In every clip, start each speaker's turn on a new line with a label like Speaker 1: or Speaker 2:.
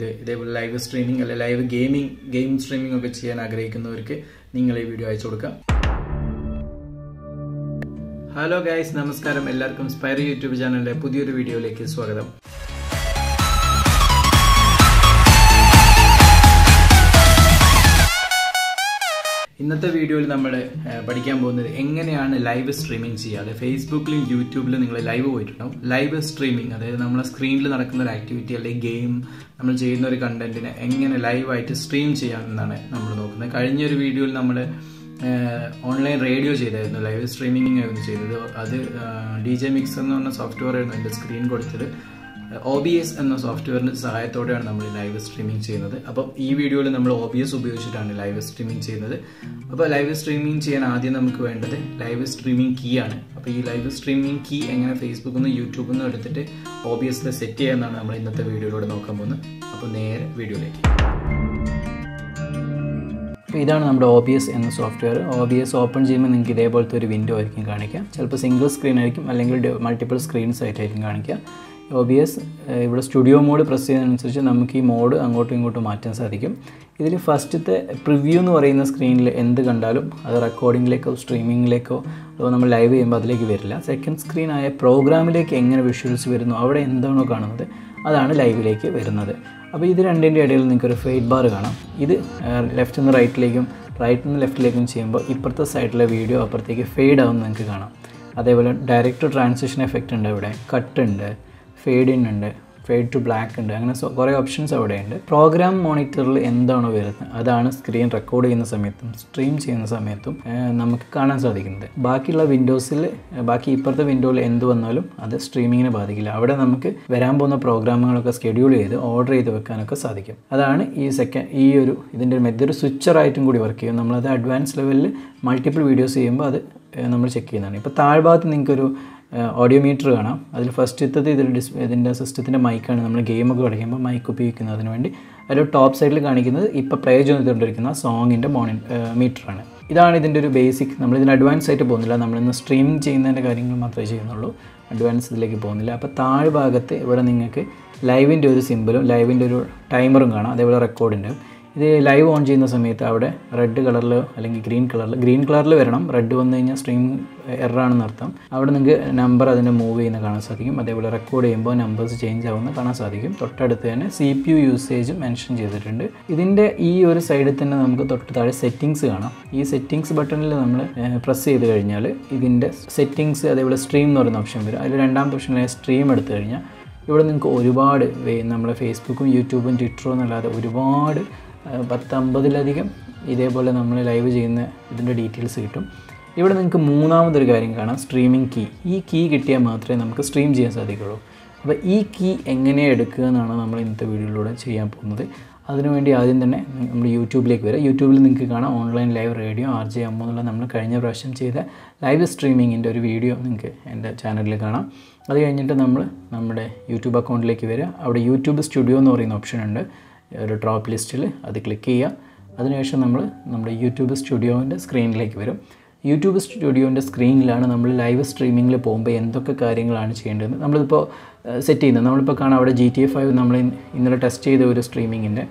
Speaker 1: ഇത് ഇതേപോലെ live streaming അല്ലെ ലൈവ് ഗെയിമിംഗ് ഗെയിം സ്ട്രീമിംഗ് ഒക്കെ ചെയ്യാൻ ആഗ്രഹിക്കുന്നവർക്ക് നിങ്ങൾ ഈ വീഡിയോ അയച്ചു കൊടുക്കാം. ഹലോ ഗൈസ് നമസ്കാരം. എല്ലാവർക്കും സ്പൈർ യൂട്യൂബ് ചാനലിന്റെ പുതിയൊരു വീഡിയോയിലേക്ക് സ്വാഗതം. ഇന്നത്തെ വീഡിയോയിൽ നമ്മൾ പഠിക്കാൻ പോകുന്നത് എങ്ങനെയാണ് ലൈവ് സ്ട്രീമിംഗ് ചെയ്യുക. അതായത് ഫേസ്ബുക്കിലും യൂട്യൂബിലും നിങ്ങൾ ലൈവ് പോയിട്ടുണ്ടാവും. ലൈവ് സ്ട്രീമിംഗ് അതായത് നമ്മളെ സ്ക്രീനിൽ നടക്കുന്ന ഒരു ആക്ടിവിറ്റി അല്ലെങ്കിൽ ഗെയിം നമ്മൾ ചെയ്യുന്ന ഒരു കണ്ടന്റിനെ എങ്ങനെ ലൈവായിട്ട് സ്ട്രീം ചെയ്യാം എന്നാണ് നമ്മൾ നോക്കുന്നത്. കഴിഞ്ഞൊരു വീഡിയോയിൽ നമ്മൾ ഓൺലൈൻ റേഡിയോ ചെയ്തായിരുന്നു. ലൈവ് സ്ട്രീമിംഗ് ആയിരുന്നു ചെയ്തത്. അത് ഡി ജെ മിക്സ് എന്ന് പറഞ്ഞ സോഫ്റ്റ്വെയർ ആയിരുന്നു എന്റെ സ്ക്രീൻ കൊടുത്തത്. ഒ ബി എസ് എന്ന സോഫ്റ്റ്വെയറിന്റെ സഹായത്തോടെയാണ് നമ്മൾ ലൈവ് സ്ട്രീമിംഗ് ചെയ്യുന്നത്. അപ്പോൾ ഈ വീഡിയോയിൽ നമ്മൾ ഒ ബി എസ് ഉപയോഗിച്ചിട്ടാണ് ലൈവ് സ്ട്രീമിംഗ് ചെയ്യുന്നത്. അപ്പോൾ ലൈവ് സ്ട്രീമിംഗ് ചെയ്യാൻ ആദ്യം നമുക്ക് വേണ്ടത് ലൈവ് സ്ട്രീമിംഗ് കീ ആണ്. അപ്പോൾ ഈ ലൈവ് സ്ട്രീമിംഗ് കീ എങ്ങനെ ഫേസ്ബുക്കിൽ നിന്ന് യൂട്യൂബിൽ നിന്ന് എടുത്തിട്ട് ഒ ബി എസിൽ സെറ്റ് ചെയ്യാമെന്നാണ് നമ്മൾ ഇന്നത്തെ വീഡിയോയിലൂടെ നോക്കാൻ പോകുന്നത്. അപ്പോൾ നേരെ വീഡിയോയിലേക്ക് അപ്പോൾ ഇതാണ് നമ്മുടെ ഒ ബി എസ് എന്ന software O B S open ചെയ്യുമ്പോൾ നിങ്ങൾക്ക് ഇതേപോലത്തെ ഒരു വിൻഡോ ആയിരിക്കും കാണിക്കുക. ചിലപ്പോൾ സിംഗിൾ സ്ക്രീൻ ആയിരിക്കും അല്ലെങ്കിൽ മൾട്ടിപ്പിൾ സ്ക്രീൻസ് ആയിട്ടായിരിക്കും കാണിക്കുക. ഒ ബി എസ് ഇവിടെ സ്റ്റുഡിയോ മോഡ് പ്രസ് ചെയ്യുന്നതനുസരിച്ച് നമുക്ക് ഈ മോഡ് അങ്ങോട്ടും ഇങ്ങോട്ടും മാറ്റാൻ സാധിക്കും. ഇതിൽ ഫസ്റ്റത്തെ പ്രിവ്യൂ എന്ന് പറയുന്ന സ്ക്രീനിൽ എന്ത് കണ്ടാലും അത് റെക്കോർഡിങ്ങിലേക്കോ സ്ട്രീമിങ്ങിലേക്കോ അതോ നമ്മൾ ലൈവ് ചെയ്യുമ്പോൾ അതിലേക്ക് വരില്ല. സെക്കൻഡ് സ്ക്രീനായ പ്രോഗ്രാമിലേക്ക് എങ്ങനെ വിഷ്വൽസ് വരുന്നു അവിടെ എന്താണോ കാണുന്നത് അതാണ് ലൈവിലേക്ക് വരുന്നത്. അപ്പോൾ ഇത് രണ്ടിന്റെ ഇടയിൽ നിങ്ങൾക്കൊരു ഫെയ്ഡ് ബാർ കാണാം. ഇത് ലെഫ്റ്റിൽ നിന്ന് റൈറ്റിലേക്കും റൈറ്റിൽ നിന്ന് ലെഫ്റ്റിലേക്കും ചെയ്യുമ്പോൾ ഇപ്പുറത്തെ സൈഡിലെ വീഡിയോ അപ്പുറത്തേക്ക് ഫെയ്ഡ് ആവുമെന്ന് നിങ്ങൾക്ക് കാണാം. അതേപോലെ ഡയറക്റ്റ് ട്രാൻസിഷൻ എഫക്റ്റ് ഉണ്ട് ഇവിടെ കട്ട് ഉണ്ട്. ഫെയ്ഡ് ഇൻ ഉണ്ട് ഫെയ്ഡ് ടു ബ്ലാക്ക് ഉണ്ട് അങ്ങനെ കുറേ ഓപ്ഷൻസ് അവിടെ ഉണ്ട്. പ്രോഗ്രാം മോണിറ്ററിൽ എന്താണോ വരുന്നത് അതാണ് സ്ക്രീൻ റെക്കോർഡ് ചെയ്യുന്ന സമയത്തും സ്ട്രീം ചെയ്യുന്ന സമയത്തും നമുക്ക് കാണാൻ സാധിക്കുന്നത്. ബാക്കിയുള്ള വിൻഡോസിൽ ബാക്കി ഇപ്പുറത്തെ വിൻഡോയിൽ എന്ത് വന്നാലും അത് സ്ട്രീമിങ്ങിനെ ബാധിക്കില്ല. അവിടെ നമുക്ക് വരാൻ പോകുന്ന പ്രോഗ്രാമുകളൊക്കെ സ്കെഡ്യൂൾ ചെയ്ത് ഓർഡർ ചെയ്ത് വെക്കാനൊക്കെ സാധിക്കും. അതാണ് ഈ സെക്കൻഡ് ഈ ഒരു ഇതിന്റെ മെതൊരു സ്വിച്ചറായിട്ടും കൂടി വർക്ക് ചെയ്യും. നമ്മളത് അഡ്വാൻസ് ലെവലിൽ മൾട്ടിപ്പിൾ വീഡിയോസ് ചെയ്യുമ്പോൾ അത് നമ്മൾ ചെക്ക് ചെയ്യുന്നതാണ്. ഇപ്പോൾ താഴ്ഭാഗത്ത് നിങ്ങൾക്കൊരു ഓഡിയോ മീറ്റർ കാണാം. അതിൽ ഫസ്റ്റത്തത് ഇതിൽ ഡിസ് ഇതിന്റെ സിസ്റ്റത്തിന്റെ മൈക്കാണ് നമ്മൾ ഗെയിമൊക്കെ കളിക്കുമ്പോൾ മൈക്ക് ഉപയോഗിക്കുന്നത്. അതിന് വേണ്ടി അതിൽ ടോപ്പ് സൈഡിൽ കാണിക്കുന്നത് ഇപ്പോൾ പ്ലേ ചെയ്തുകൊണ്ടിരിക്കുന്ന സോങ്ങിന്റെ മോണി മീറ്ററാണ് ഇതാണ് ഇതിന്റെ ഒരു ബേസിക് നമ്മൾ ഇതിന് അഡ്വാൻസ് ആയിട്ട് പോകുന്നില്ല. നമ്മളിന്ന് സ്ട്രീം ചെയ്യുന്നതിന്റെ കാര്യങ്ങൾ മാത്രമേ ചെയ്യുന്നുള്ളൂ. അഡ്വാൻസ് ഇതിലേക്ക് പോകുന്നില്ല. അപ്പോൾ താഴ്ഭാഗത്ത് ഇവിടെ നിങ്ങൾക്ക് ലൈവിന്റെ ഒരു സിമ്പിളും ലൈവിന്റെ ഒരു ടൈമറും കാണാം. അതേപോലെ റെക്കോർഡിന്റെ ഇത് ലൈവ് ഓൺ ചെയ്യുന്ന സമയത്ത് അവിടെ റെഡ് കളറിൽ അല്ലെങ്കിൽ ഗ്രീൻ കളറിൽ ഗ്രീൻ കളറിൽ വരണം. റെഡ് വന്നു കഴിഞ്ഞാൽ സ്ട്രീം എറാണെന്ന് അർത്ഥം. അവിടെ നിങ്ങൾക്ക് നമ്പർ അതിനെ മൂവ് ചെയ്യുന്ന കാണാൻ സാധിക്കും. അതേപോലെ റെക്കോർഡ് ചെയ്യുമ്പോൾ നമ്പേഴ്സ് ചേഞ്ച് ആവുന്ന കാണാൻ സാധിക്കും. തൊട്ടടുത്ത് തന്നെ C P U usage mention ചെയ്തിട്ടുണ്ട്. ഇതിന്റെ ഈ ഒരു സൈഡിൽ തന്നെ നമുക്ക് തൊട്ട് താഴെ സെറ്റിങ്സ് കാണാം. ഈ സെറ്റിങ്സ് ബട്ടണിൽ നമ്മൾ പ്രസ് ചെയ്ത് കഴിഞ്ഞാൽ ഇതിന്റെ സെറ്റിങ്സ് അതേപോലെ സ്ട്രീം എന്ന് പറയുന്ന ഓപ്ഷൻ വരും. അതിൽ രണ്ടാമത്തെ ഓപ്ഷനിലെ സ്ട്രീം എടുത്തു കഴിഞ്ഞാൽ ഇവിടെ നിങ്ങൾക്ക് ഒരുപാട് നമ്മുടെ ഫേസ്ബുക്കും യൂട്യൂബും ട്വിറ്ററും എന്നല്ലാതെ ഒരുപാട് പത്തമ്പതിലധികം ഇതേപോലെ നമ്മൾ ലൈവ് ചെയ്യുന്ന ഇതിന്റെ ഡീറ്റെയിൽസ് കിട്ടും. ഇവിടെ നിങ്ങൾക്ക് മൂന്നാമതൊരു കാര്യം കാണാം സ്ട്രീമിംഗ് കീ ഈ കീ കിട്ടിയാൽ മാത്രമേ നമുക്ക് സ്ട്രീം ചെയ്യാൻ സാധിക്കുള്ളൂ. അപ്പോൾ ഈ കീ എങ്ങനെ എടുക്കുക എന്നാണ് നമ്മൾ ഇന്നത്തെ വീഡിയോയിലൂടെ ചെയ്യാൻ പോകുന്നത്. അതിനുവേണ്ടി ആദ്യം തന്നെ നമ്മൾ യൂട്യൂബിലേക്ക് വരാം. യൂട്യൂബിൽ നിങ്ങൾക്ക് കാണാം online live radio R J M എന്നുള്ള നമ്മൾ കഴിഞ്ഞ പ്രാവശ്യം ചെയ്ത ലൈവ് സ്ട്രീമിങ്ങിന്റെ ഒരു വീഡിയോ നിങ്ങൾക്ക് എന്റെ ചാനലിൽ കാണാം. അത് കഴിഞ്ഞിട്ട് നമ്മൾ നമ്മുടെ യൂട്യൂബ് അക്കൗണ്ടിലേക്ക് വരിക. അവിടെ യൂട്യൂബ് സ്റ്റുഡിയോ എന്ന് പറയുന്ന ഓപ്ഷൻ ഉണ്ട്. ഒരു ഡ്രോപ്പ് ലിസ്റ്റിൽ അത് ക്ലിക്ക് ചെയ്യുക. അതിനുശേഷം നമ്മൾ നമ്മുടെ യൂട്യൂബ് സ്റ്റുഡിയോന്റെ സ്ക്രീനിലേക്ക് വരും. യൂട്യൂബ് സ്റ്റുഡിയോന്റെ സ്ക്രീനിലാണ് നമ്മൾ ലൈവ് സ്ട്രീമിങ്ങിൽ പോകുമ്പോൾ എന്തൊക്കെ കാര്യങ്ങളാണ് ചെയ്യേണ്ടത് നമ്മളിപ്പോൾ സെറ്റ് ചെയ്യുന്നത്. നമ്മളിപ്പോൾ കാണാം അവിടെ ജി ടി എ ഫൈവ് നമ്മൾ ഇന്നലെ ടെസ്റ്റ് ചെയ്ത ഒരു സ്ട്രീമിങ്ങിന്റെ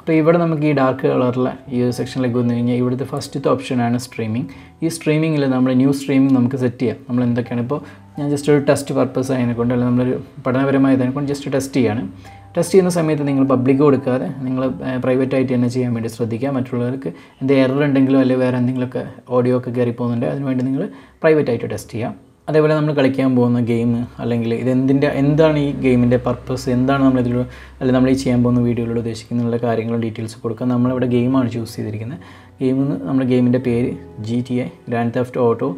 Speaker 1: അപ്പോൾ ഇവിടെ നമുക്ക് ഈ ഡാർക്ക് കളറിലെ ഈ ഒരു സെക്ഷനിലേക്ക് വന്നു കഴിഞ്ഞാൽ ഇവിടുത്തെ ഫസ്റ്റത്തെ ഓപ്ഷനാണ് സ്ട്രീമിംഗ് ഈ സ്ട്രീമിങ്ങിൽ നമ്മൾ ന്യൂ സ്ട്രീമിംഗ് നമുക്ക് സെറ്റ് ചെയ്യാം. നമ്മൾ എന്തൊക്കെയാണ് ഇപ്പോൾ ഞാൻ ജസ്റ്റ് ഒരു ടെസ്റ്റ് പർപ്പസ് ആയതിനെക്കൊണ്ട് അല്ലെങ്കിൽ നമ്മളൊരു പഠനപരമായ കൊണ്ട് ജസ്റ്റ് ടെസ്റ്റ് ചെയ്യാണ്. ടെസ്റ്റ് ചെയ്യുന്ന സമയത്ത് നിങ്ങൾ പബ്ലിക് കൊടുക്കാതെ നിങ്ങൾ പ്രൈവറ്റായിട്ട് തന്നെ ചെയ്യാൻ വേണ്ടി ശ്രദ്ധിക്കുക. മറ്റുള്ളവർക്ക് എന്ത് എറർ ഉണ്ടെങ്കിലും അല്ലെങ്കിൽ വേറെ എന്തെങ്കിലുമൊക്കെ ഓഡിയോ ഒക്കെ കയറി പോകുന്നുണ്ട് അതിനുവേണ്ടി നിങ്ങൾ പ്രൈവറ്റായിട്ട് ടെസ്റ്റ് ചെയ്യാം അതേപോലെ നമ്മൾ കളിക്കാൻ പോകുന്ന ഗെയിം അല്ലെങ്കിൽ ഇതെന്തിന്റെ എന്താണ് ഈ ഗെയിമിന്റെ പർപ്പസ് എന്താണ് നമ്മൾ ഇതിലൂടെ അല്ലെങ്കിൽ നമ്മൾ ഈ ചെയ്യാൻ പോകുന്ന വീഡിയോയിലൂടെ ഉദ്ദേശിക്കുന്ന കാര്യങ്ങളും ഡീറ്റെയിൽസ് കൊടുക്കുക. നമ്മളിവിടെ ഗെയിമാണ് ചൂസ് ചെയ്തിരിക്കുന്നത്. ഗെയിം എന്ന് നമ്മുടെ ഗെയിമിന്റെ പേര് G T I grand theft auto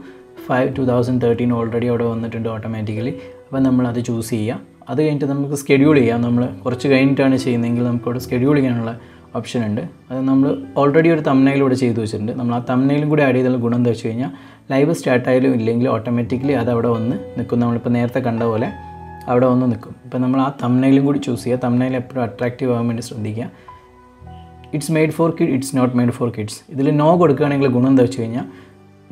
Speaker 1: five two thousand thirteen already അവിടെ വന്നിട്ടുണ്ട് ഓട്ടോമാറ്റിക്കലി അപ്പോൾ നമ്മൾ അത് ചൂസ് ചെയ്യുക. അത് കഴിഞ്ഞിട്ട് നമുക്ക് സ്കെഡ്യൂൾ ചെയ്യാം. നമ്മൾ കുറച്ച് കഴിഞ്ഞിട്ടാണ് ചെയ്യുന്നതെങ്കിൽ നമുക്കവിടെ സ്കെഡ്യൂൾ ചെയ്യാനുള്ള ഓപ്ഷൻ ഉണ്ട്. അത് നമ്മൾ ഓൾറെഡി ഒരു തമ്മനയിലൂടെ ചെയ്തു വെച്ചിട്ടുണ്ട്. നമ്മൾ ആ തമ്മനയിലും കൂടി ആഡ് ചെയ്തുള്ള ഗുണം എന്താ വെച്ച് കഴിഞ്ഞാൽ ലൈവ് സ്റ്റാർട്ടായാലും ഇല്ലെങ്കിൽ ഓട്ടോമാറ്റിക്കലി അത് അവിടെ വന്ന് നിൽക്കും. നമ്മളിപ്പോൾ നേരത്തെ കണ്ട പോലെ അവിടെ വന്ന് നിൽക്കും. ഇപ്പോൾ നമ്മൾ ആ തമ്മനയിലും കൂടി ചൂസ് ചെയ്യുക. തമ്മനയിൽ എപ്പോഴും അട്രാക്റ്റീവ് ആകാൻ വേണ്ടി ശ്രദ്ധിക്കുക. It's made for kid it's not made for kids ഇതിൽ നോ കൊടുക്കുകയാണെങ്കിൽ ഗുണം എന്താ വെച്ച് കഴിഞ്ഞാൽ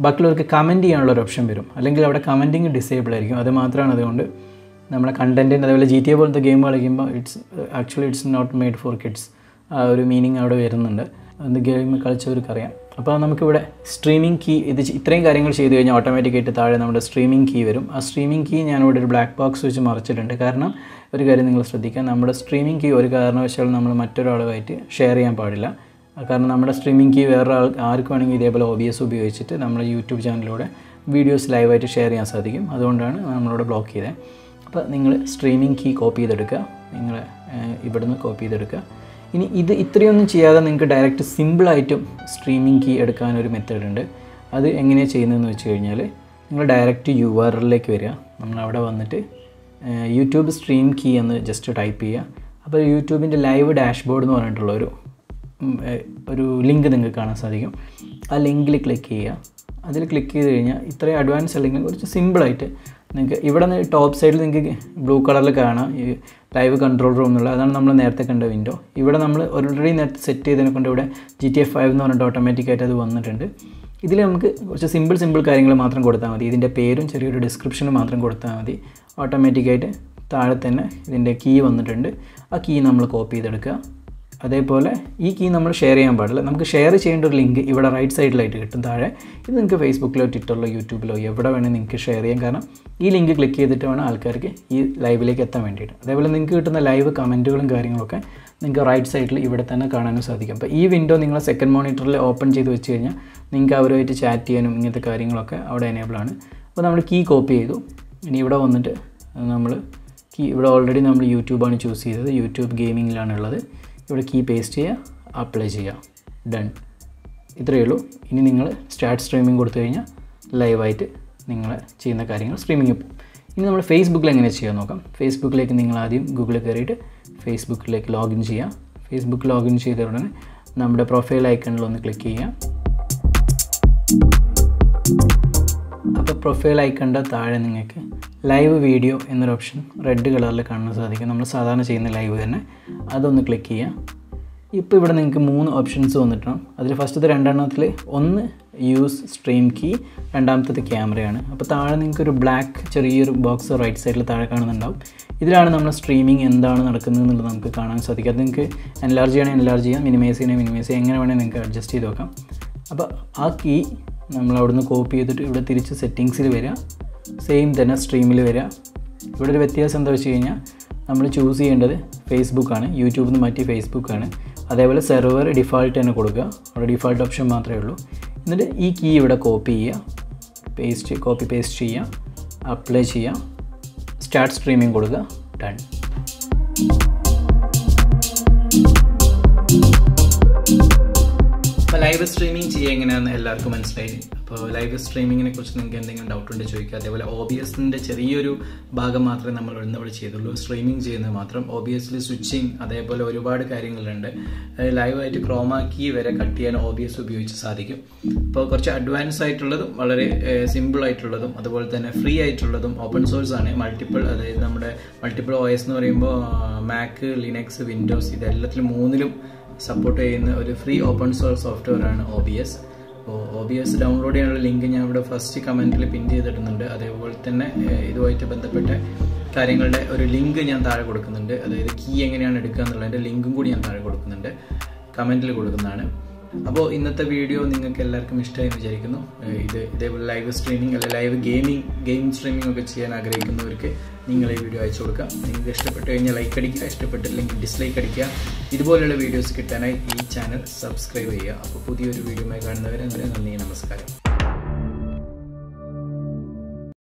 Speaker 1: ബാക്കിയുള്ളവർക്ക് കമന്റ് ചെയ്യാനുള്ള ഒരു ഓപ്ഷൻ വരും. അല്ലെങ്കിൽ അവിടെ കമന്റിങ് ഡിസേബിൾ ആയിരിക്കും. അത് മാത്രമാണ്. അതുകൊണ്ട് നമ്മുടെ കണ്ടന്റിന് അതേപോലെ ജി ടി എ പോലത്തെ ഗെയിം കളിക്കുമ്പോൾ it's actually it's not made for kids ആ ഒരു മീനിങ് അവിടെ വരുന്നുണ്ട്. അത് ഗെയിം കളിച്ചവർക്ക് അറിയാം അപ്പോൾ നമുക്കിവിടെ സ്ട്രീമിംഗ് കീ ഇത് ഇത്രയും കാര്യങ്ങൾ ചെയ്ത് കഴിഞ്ഞാൽ ഓട്ടോമാറ്റിക്കായിട്ട് താഴെ നമ്മുടെ സ്ട്രീമിംഗ് കീ വരും. ആ സ്ട്രീമിംഗ് കീ ഞാനിവിടെ ഒരു ബ്ലാക്ക് ബോക്സ് വെച്ച് മറച്ചിട്ടുണ്ട്. കാരണം ഒരു കാര്യം നിങ്ങൾ ശ്രദ്ധിക്കുക നമ്മുടെ സ്ട്രീമിംഗ് കീ ഒരു കാരണവശാലും നമ്മൾ മറ്റൊരാളുമായിട്ട് ഷെയർ ചെയ്യാൻ പാടില്ല. കാരണം നമ്മുടെ സ്ട്രീമിംഗ് കീ വേറെ ആൾ ആർക്ക് വേണമെങ്കിൽ ഇതേപോലെ ഒ ഉപയോഗിച്ചിട്ട് നമ്മുടെ യൂട്യൂബ് ചാനലിലൂടെ വീഡിയോസ് ലൈവായിട്ട് ഷെയർ ചെയ്യാൻ സാധിക്കും. അതുകൊണ്ടാണ് നമ്മളിവിടെ ബ്ലോക്ക് ചെയ്തത് അപ്പോൾ നിങ്ങൾ സ്ട്രീമിംഗ് കീ കോപ്പി ചെയ്തെടുക്കുക. നിങ്ങൾ ഇവിടുന്ന് കോപ്പി ചെയ്തെടുക്കുക. ഇനി ഇത് ഇത്രയൊന്നും ചെയ്യാതെ നിങ്ങൾക്ക് ഡയറക്റ്റ് സിമ്പിളായിട്ടും സ്ട്രീമിംഗ് കീ എടുക്കാനൊരു മെത്തേഡ് ഉണ്ട്. അത് എങ്ങനെയാണ് ചെയ്യുന്നതെന്ന് വെച്ച് കഴിഞ്ഞാൽ നിങ്ങൾ ഡയറക്റ്റ് യു ആർ എല്ലിലേക്ക് വരിക. നമ്മൾ അവിടെ വന്നിട്ട് യൂട്യൂബ് സ്ട്രീം കീ എന്ന് ജസ്റ്റ് ടൈപ്പ് ചെയ്യുക. അപ്പോൾ യൂട്യൂബിന്റെ ലൈവ് ഡാഷ്ബോർഡ് എന്ന് പറഞ്ഞിട്ടുള്ള ഒരു ഒരു ലിങ്ക് നിങ്ങൾക്ക് കാണാൻ സാധിക്കും. ആ ലിങ്കിൽ ക്ലിക്ക് ചെയ്യുക. അതിൽ ക്ലിക്ക് ചെയ്ത് കഴിഞ്ഞാൽ ഇത്രയും അഡ്വാൻസ് അല്ലെങ്കിൽ കുറച്ച് സിമ്പിളായിട്ട് നിങ്ങൾക്ക് ഇവിടെ നിന്ന് ടോപ്പ് സൈഡിൽ നിങ്ങൾക്ക് ബ്ലൂ കളറിൽ കാണാം. ഈ ലൈവ് കൺട്രോൾ റൂം എന്നുള്ള അതാണ് നമ്മൾ നേരത്തെ കണ്ട വിൻഡോ ഇവിടെ നമ്മൾ ഓൾറെഡി നേരത്തെ സെറ്റ് ചെയ്തതിനെ കൊണ്ട് ഇവിടെ ജി ടി എഫ് ഫൈവ് എന്ന് പറഞ്ഞിട്ട് ഓട്ടോമാറ്റിക്കായിട്ട് അത് വന്നിട്ടുണ്ട്. ഇതിൽ നമുക്ക് കുറച്ച് സിമ്പിൾ സിമ്പിൾ കാര്യങ്ങൾ മാത്രം കൊടുത്താൽ മതി. ഇതിന്റെ പേരും ചെറിയൊരു ഡിസ്ക്രിപ്ഷനും മാത്രം കൊടുത്താൽ മതി. ഓട്ടോമാറ്റിക്കായിട്ട് താഴെ തന്നെ ഇതിന്റെ കീ വന്നിട്ടുണ്ട്. ആ കീ നമ്മൾ കോപ്പി ചെയ്തെടുക്കുക. അതേപോലെ ഈ കീ നമ്മൾ ഷെയർ ചെയ്യാൻ പാടില്ല. നമുക്ക് ഷെയർ ചെയ്യേണ്ട ഒരു ലിങ്ക് ഇവിടെ റൈറ്റ് സൈഡിലായിട്ട് കിട്ടും. താഴെ ഇത് നിങ്ങൾക്ക് ഫേസ്ബുക്കിലോ ട്വിറ്ററിലോ യൂട്യൂബിലോ എവിടെ വേണേൽ നിങ്ങൾക്ക് ഷെയർ ചെയ്യാം. കാരണം ഈ ലിങ്ക് ക്ലിക്ക് ചെയ്തിട്ട് വേണം ആൾക്കാർക്ക് ഈ ലൈവിലേക്ക് എത്താൻ വേണ്ടിയിട്ട്. അതേപോലെ നിങ്ങൾക്ക് കിട്ടുന്ന ലൈവ് കമന്റുകളും കാര്യങ്ങളൊക്കെ നിങ്ങൾക്ക് റൈറ്റ് സൈഡിൽ ഇവിടെ തന്നെ കാണാനും സാധിക്കും. അപ്പോൾ ഈ വിൻഡോ നിങ്ങൾ സെക്കൻഡ് മോണിറ്ററിൽ ഓപ്പൺ ചെയ്ത് വെച്ച് കഴിഞ്ഞാൽ നിങ്ങൾക്ക് അവരുമായിട്ട് ചാറ്റ് ചെയ്യാനും ഇങ്ങനത്തെ കാര്യങ്ങളൊക്കെ അവിടെ ആണ്. അപ്പോൾ നമ്മൾ കീ കോപ്പി ചെയ്തു. ഇനി ഇവിടെ വന്നിട്ട് നമ്മൾ കീ ഇവിടെ ഓൾറെഡി നമ്മൾ യൂട്യൂബാണ് ചൂസ് ചെയ്തത്. യൂട്യൂബ് ഗെയിമിങ്ങിലാണ് ഉള്ളത്. ഇവിടെ കീ പേസ്റ്റ് ചെയ്യുക അപ്ലൈ ചെയ്യുക. ഡൺ ഇത്രയേ ഉള്ളൂ. ഇനി നിങ്ങൾ സ്റ്റാർട്ട് സ്ട്രീമിംഗ് കൊടുത്തു കഴിഞ്ഞാൽ ലൈവായിട്ട് നിങ്ങൾ ചെയ്യുന്ന കാര്യങ്ങൾ സ്ട്രീമിംഗ് പോകും. ഇനി നമ്മൾ ഫേസ്ബുക്കിൽ എങ്ങനെ ചെയ്യാൻ നോക്കാം? ഫേസ്ബുക്കിലേക്ക് നിങ്ങൾ ആദ്യം ഗൂഗിളിൽ കയറിയിട്ട് ഫേസ്ബുക്കിലേക്ക് ലോഗിൻ ചെയ്യുക. ഫേസ്ബുക്ക് ലോഗിൻ ചെയ്ത ഉടനെ നമ്മുടെ പ്രൊഫൈൽ ഐക്കണിൽ ഒന്ന് ക്ലിക്ക് ചെയ്യുക. അപ്പോൾ പ്രൊഫൈൽ ഐക്കണ്ട താഴെ നിങ്ങൾക്ക് ലൈവ് വീഡിയോ എന്നൊരു ഓപ്ഷൻ റെഡ് കളറിൽ കാണാൻ സാധിക്കും. നമ്മൾ സാധാരണ ചെയ്യുന്ന ലൈവ് തന്നെ. അതൊന്ന് ക്ലിക്ക് ചെയ്യുക ഇപ്പോൾ ഇവിടെ നിങ്ങൾക്ക് മൂന്ന് ഓപ്ഷൻസ് വന്നിട്ടുണ്ട്. അതിൽ ഫസ്റ്റത്തെ രണ്ടെണ്ണത്തിൽ ഒന്ന് യൂസ് സ്ട്രീം കീ രണ്ടാമത്തത് ക്യാമറയാണ് അപ്പോൾ താഴെ നിങ്ങൾക്ക് ഒരു ബ്ലാക്ക് ചെറിയൊരു ബോക്സ് റൈറ്റ് സൈഡിൽ താഴെ കാണുന്നുണ്ടാവും. ഇതിലാണ് നമ്മൾ സ്ട്രീമിംഗ് എന്താണ് നടക്കുന്നത് എന്നുള്ളത് നമുക്ക് കാണാൻ സാധിക്കും. അത് നിങ്ങൾക്ക് എൻലാർജ് ചെയ്യണമെങ്കിൽ എൻലാർജ് ചെയ്യാം. മിനിമൈസ് ചെയ്യണമെങ്കിൽ മിനിമൈസ് ചെയ്യാം. എങ്ങനെ വേണമെങ്കിൽ നിങ്ങൾക്ക് അഡ്ജസ്റ്റ് ചെയ്ത് നോക്കാം. അപ്പോൾ ആ കീ നമ്മൾ അവിടുന്ന് കോപ്പി ചെയ്തിട്ട് ഇവിടെ തിരിച്ച് സെറ്റിങ്സിൽ വരിക സെയിം തന്നെ സ്ട്രീമിൽ വരിക ഇവിടെ ഒരു വ്യത്യാസം എന്താ വെച്ച് കഴിഞ്ഞാൽ നമ്മൾ ചൂസ് ചെയ്യേണ്ടത് ഫേസ്ബുക്കാണ് യൂട്യൂബിൽ നിന്ന് മാറ്റി ഫേസ്ബുക്കാണ് അതേപോലെ സെർവർ ഡിഫാൾട്ട് തന്നെ കൊടുക്കുക. അവിടെ ഡിഫാൾട്ട് ഓപ്ഷൻ മാത്രമേ ഉള്ളൂ. എന്നിട്ട് ഈ കീ ഇവിടെ കോപ്പി ചെയ്യുക. പേസ്റ്റ് കോപ്പി പേസ്റ്റ് ചെയ്യുക. അപ്ലൈ ചെയ്യുക. സ്റ്റാർട്ട് സ്ട്രീമിംഗ് കൊടുക്കുക. ഡൺ ലൈവ് സ്ട്രീമിംഗ് ചെയ്യുക എങ്ങനെയാണെന്ന് എല്ലാവർക്കും മനസ്സിലായി. അപ്പോൾ ലൈവ് സ്ട്രീമിങ്ങിനെ കുറിച്ച് നിങ്ങൾക്ക് എന്തെങ്കിലും ഡൗട്ട് ഉണ്ടെങ്കിൽ ചോദിക്കുക. അതേപോലെ ഒ ബി എസിന്റെ ചെറിയൊരു ഭാഗം മാത്രമേ നമ്മൾ ഇന്നിവിടെ ചെയ്തുള്ളൂ. സ്ട്രീമിംഗ് ചെയ്യുന്നത് മാത്രം. ഒ ബി എസിൽ സ്വിച്ചിങ് അതേപോലെ ഒരുപാട് കാര്യങ്ങളുണ്ട്. ലൈവായിട്ട് ക്രോമാക്കി വരെ കട്ട് ചെയ്യാൻ ഒ ബി എസ് ഉപയോഗിച്ച് സാധിക്കും. അപ്പോൾ കുറച്ച് അഡ്വാൻസ് ആയിട്ടുള്ളതും വളരെ സിമ്പിൾ ആയിട്ടുള്ളതും അതുപോലെ തന്നെ ഫ്രീ ആയിട്ടുള്ളതും ഓപ്പൺ സോഴ്സ് ആണ്. മൾട്ടിപ്പിൾ അതായത് നമ്മുടെ മൾട്ടിപ്പിൾ ഒ എസ് എന്ന് പറയുമ്പോൾ മാക്ക് ലിനക്സ് വിൻഡോസ് ഇതെല്ലാത്തിലും മൂന്നിലും സപ്പോർട്ട് ചെയ്യുന്ന ഒരു ഫ്രീ ഓപ്പൺ സോഴ്സ് സോഫ്റ്റ്വെയർ ആണ് O B S O B S download ചെയ്യാനുള്ള ലിങ്ക് ഞാൻ ഇവിടെ ഫസ്റ്റ് കമന്റിൽ പിൻ ചെയ്തിടുന്നുണ്ട്. അതേപോലെ തന്നെ ഇതുമായിട്ട് ബന്ധപ്പെട്ട കാര്യങ്ങളുടെ ഒരു ലിങ്ക് ഞാൻ താഴെ കൊടുക്കുന്നുണ്ട്. അതായത് കീ എങ്ങനെയാണ് എടുക്കുക എന്നുള്ളതിന്റെ ലിങ്കും കൂടി ഞാൻ താഴെ കൊടുക്കുന്നുണ്ട്. കമന്റിൽ കൊടുക്കുന്നതാണ്. അപ്പോൾ ഇന്നത്തെ വീഡിയോ നിങ്ങൾക്ക് എല്ലാവർക്കും ഇഷ്ടമായി വിചാരിക്കുന്നു. ഇത് ഇതേപോലെ ലൈവ് സ്ട്രീമിംഗ് അല്ലെ ലൈവ് ഗെയിമിംഗ് ഗെയിം സ്ട്രീമിംഗ് ഒക്കെ ചെയ്യാൻ ആഗ്രഹിക്കുന്നവർക്ക് നിങ്ങൾ ഈ വീഡിയോ അയച്ചു കൊടുക്കാം. നിങ്ങൾക്ക് ഇഷ്ടപ്പെട്ട് കഴിഞ്ഞാൽ ലൈക്ക് അടിക്കുക ഇഷ്ടപ്പെട്ടില്ലെങ്കിൽ ഡിസ്ലൈക്ക് അടിക്കുക. ഇതുപോലെയുള്ള വീഡിയോസ് കിട്ടാനായി ഈ ചാനൽ സബ്സ്ക്രൈബ് ചെയ്യുക. അപ്പോൾ പുതിയൊരു വീഡിയോയുമായി കാണുന്നവരെ നന്ദി നമസ്കാരം.